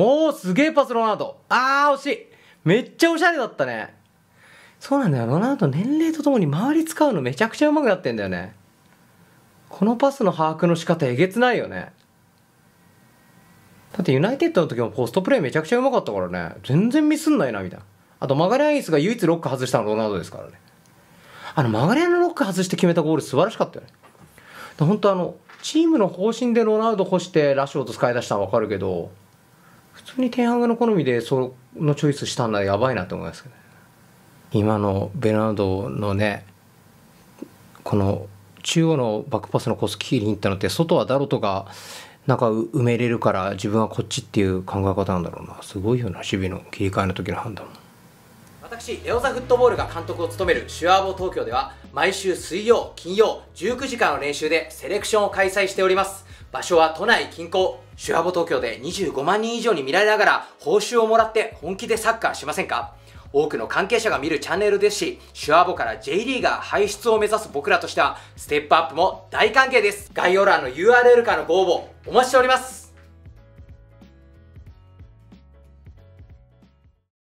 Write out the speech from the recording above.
おー、すげえパスロナウド。あー、惜しい。めっちゃおしゃれだったね。そうなんだよ。ロナウド年齢とともに周り使うのめちゃくちゃ上手くなってんだよね。このパスの把握の仕方えげつないよね。だってユナイテッドの時もポストプレーめちゃくちゃうまかったからね。全然ミスんないな、みたいな。あとマガレアイスが唯一ロック外したのロナウドですからね。あのマガレアのロック外して決めたゴール素晴らしかったよね。本当あの、チームの方針でロナウド干してラッシュオート使い出したのはわかるけど、普通にテンハグの好みでそのチョイスしたんだやばいなと思いますけどね。今のベナードのね、この中央のバックパスのコースキーに行ったのって外はダロトが中埋めれるから自分はこっちっていう考え方なんだろうな。すごいよな守備の切り替えの時の判断私レオザフットボールが監督を務めるシュアーボ東京では毎週水曜金曜19時間の練習でセレクションを開催しております。場所は都内近郊シュアボ東京で25万人以上に見られながら報酬をもらって本気でサッカーしませんか？多くの関係者が見るチャンネルですし、シュアボから J リーガー輩出を目指す僕らとしては、ステップアップも大歓迎です。概要欄の URL からのご応募、お待ちしております。